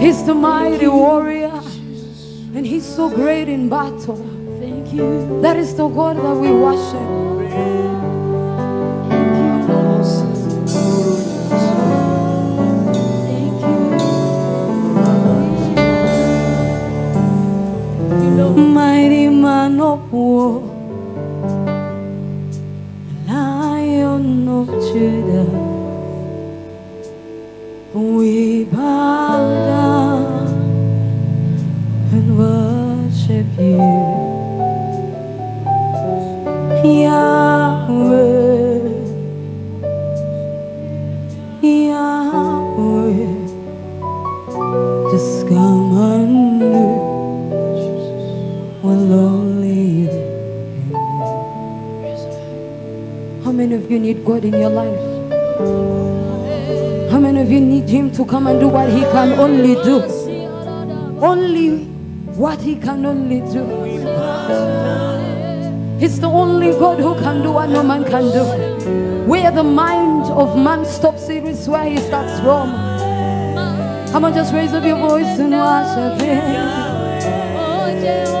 He's the mighty warrior, and He's so great in battle. Thank you. That is the God that we worship. Thank you. You know, Mighty man of war, Lion of Judah, we bow many of you need God in your life? How many of you need Him to come and do what He can only do? Only what He can only do. He's the only God who can do what no man can do. Where the mind of man stops, it is where He starts from. Come on, just raise up your voice and worship Him. Mighty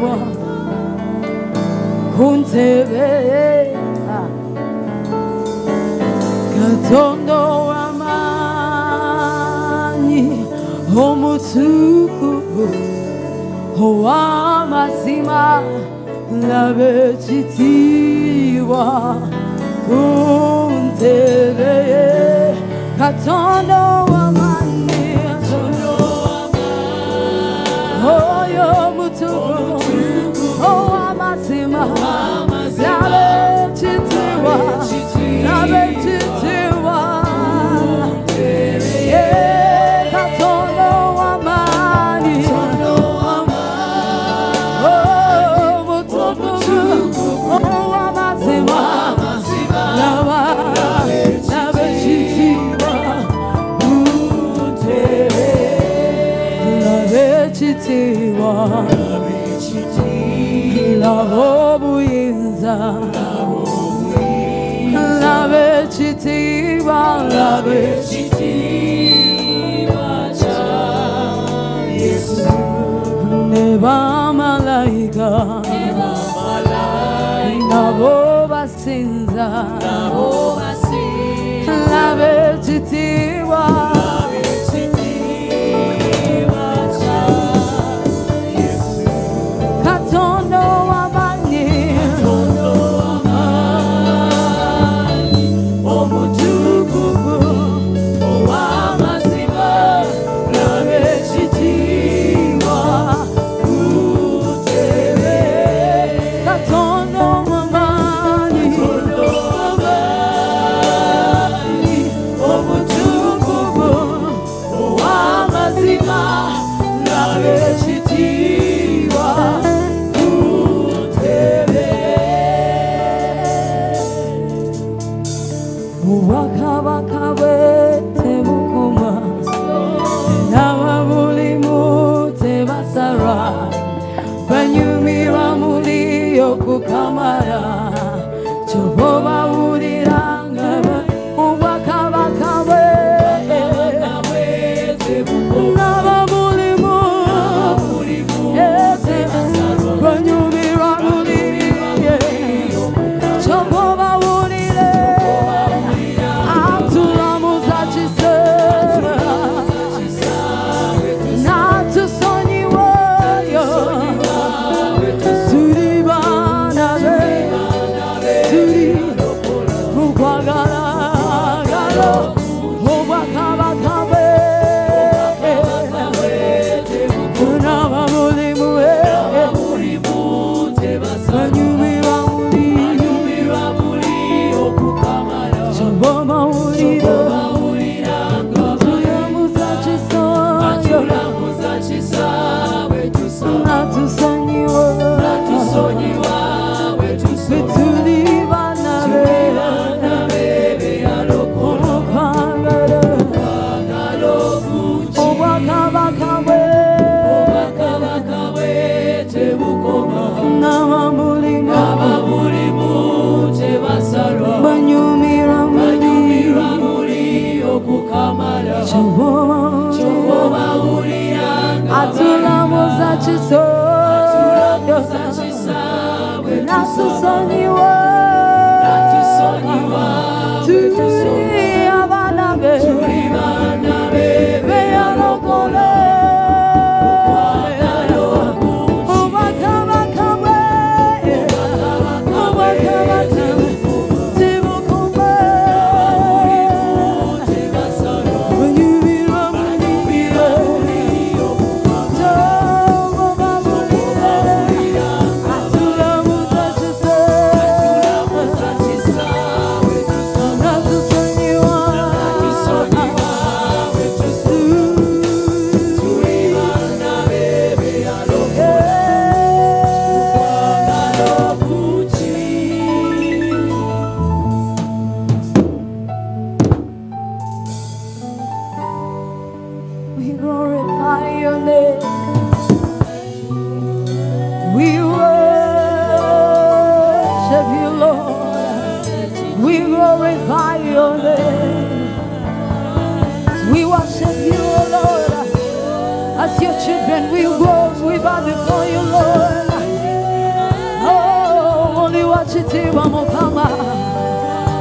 And do. Katondo w'amaanyi omutukuvu ow'amazima labekitiibwa ku ntebe Katondo w'amaanyi omutukuvu ow'amazima labe ekitiibwa ku ntebe ye katonda w'amaanyi Obuyinza labe ekitiibwa labe ne bamalayika nabo basinza. labe jehova kisoyo natusonyiwe tuli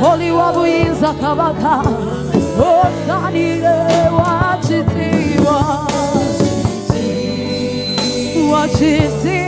Holy wabuyinza kabaka osanire wachitiwa. Wachitiwa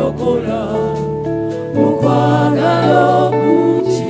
lokola mukwagalo